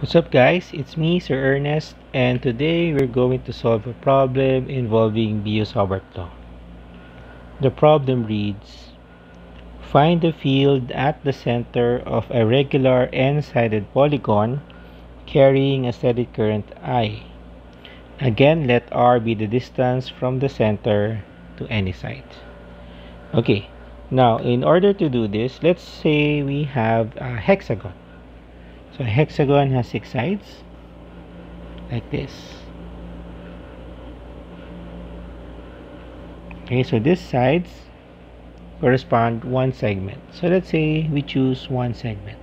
What's up guys, it's me Sir Ernest and today we're going to solve a problem involving Biot-Savart law. The problem reads, Find the field at the center of a regular n-sided polygon carrying a steady current I. Again, let R be the distance from the center to any side. Okay, now in order to do this, let's say we have a hexagon. So a hexagon has six sides like this. Okay, so these sides correspond one segment. So let's say we choose one segment.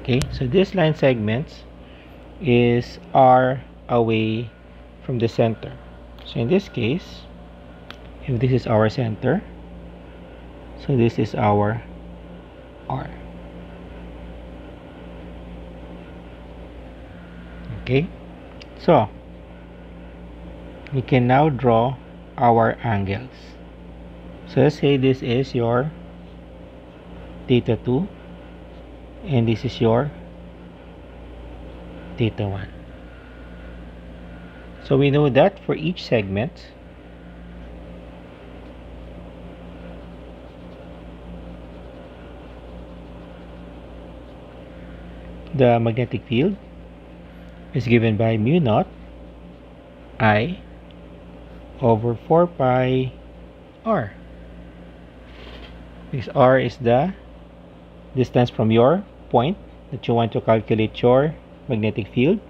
Okay, so this line segments is R away from the center. So in this case, if this is our center, so this is our R. Okay, so we can now draw our angles. So let's say this is your theta 2 and this is your theta 1. So we know that for each segment the magnetic field is given by mu naught I over 4 pi r. because r is the distance from your point that you want to calculate your magnetic field.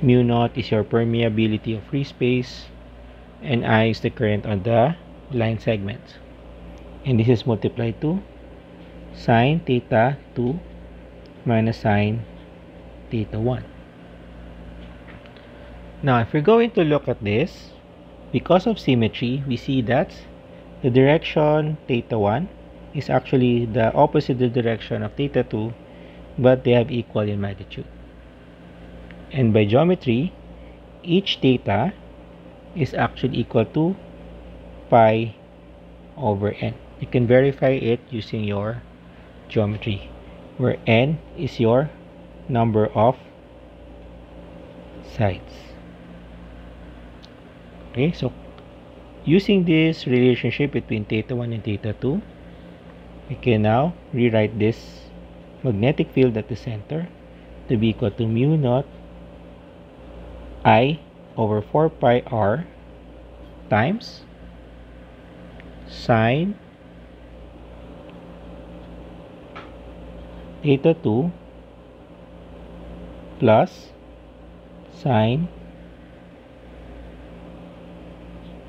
Mu naught is your permeability of free space and I is the current on the line segment. And this is multiplied to sine theta 2 minus sine theta 1. Now, if we're going to look at this, because of symmetry, we see that the direction theta 1 is actually the opposite the direction of theta 2, but they have equal in magnitude. And by geometry, each theta is actually equal to pi over n. You can verify it using your geometry where n is your number of sides. Okay so using this relationship between theta 1 and theta 2 we can now rewrite this magnetic field at the center to be equal to mu naught i over 4 pi r times sine theta 2 plus sine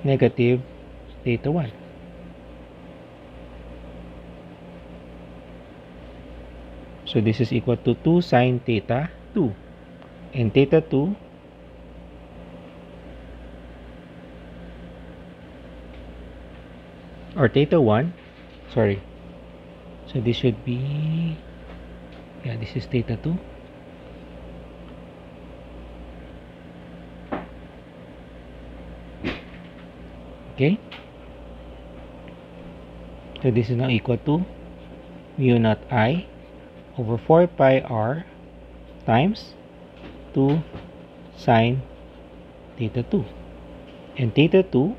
negative theta 1. So this is equal to 2 sine theta 2. And theta 2 or theta 1 sorry so this should be yeah this is theta 2 okay. So this is now equal to mu naught i over 4 pi r times 2 sine theta 2 and theta 2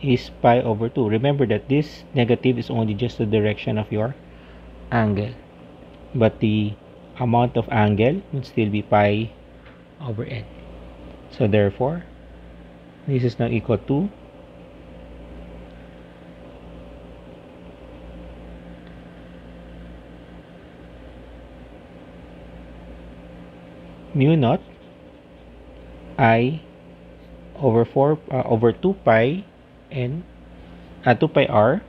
is pi over 2 remember that this negative is only just the direction of your angle but the amount of angle would still be pi over n. So therefore, this is now equal to mu naught i over 4 uh, over 2 pi n uh, 2 pi r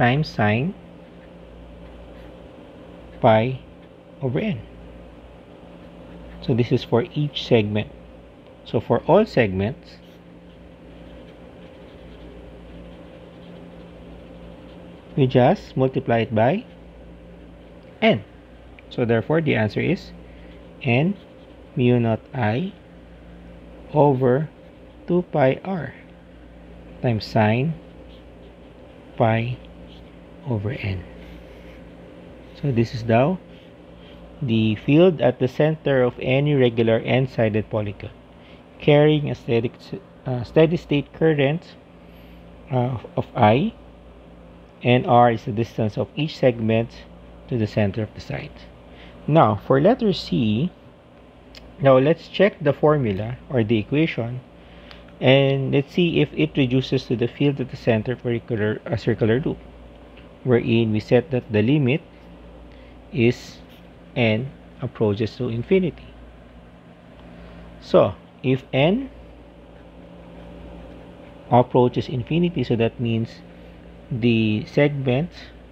times sine pi over n. So this is for each segment. So for all segments, we just multiply it by n. So therefore the answer is n mu naught i over 2 pi r times sine pi over n. So this is now the field at the center of any regular n-sided polygon carrying a steady, uh, steady state current uh, of I and R is the distance of each segment to the center of the site. Now for letter C, now let's check the formula or the equation and let's see if it reduces to the field at the center for a circular loop wherein we set that the limit is n approaches to infinity. So if n approaches infinity so that means the segment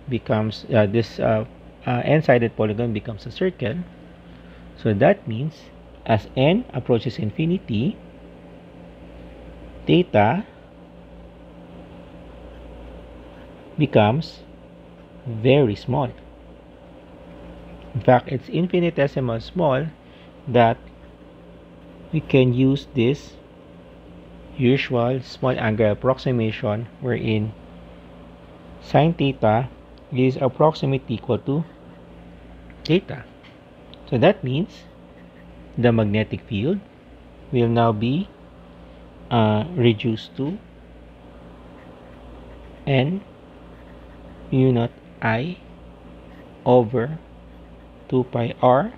becomes uh, this uh, uh, n-sided polygon becomes a circle so that means as n approaches infinity theta becomes very small in fact it's infinitesimal small that we can use this usual small angle approximation wherein sine theta is approximately equal to theta. So that means the magnetic field will now be uh, reduced to n mu naught i over 2 pi r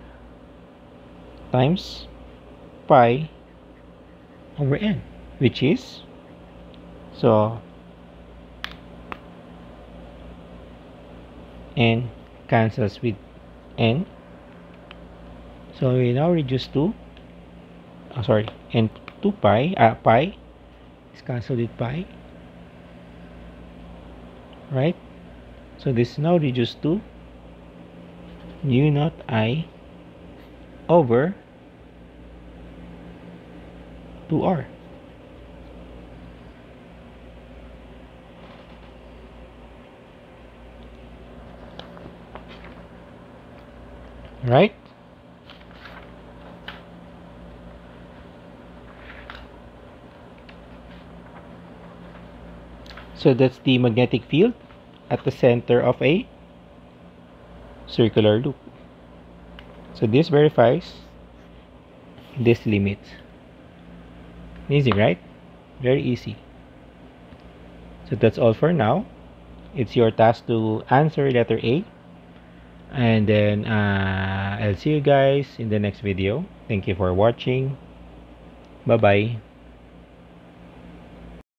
times pi over n which is so n cancels with n. So we now reduce to oh, sorry n 2 pi uh, pi is cancelled with pi right so this is now reduced to mu naught i over 2r. Right? So that's the magnetic field at the center of a circular loop. So this verifies this limit. Easy, right? Very easy. So that's all for now. It's your task to answer letter A. And then uh, I'll see you guys in the next video. Thank you for watching. Bye-bye.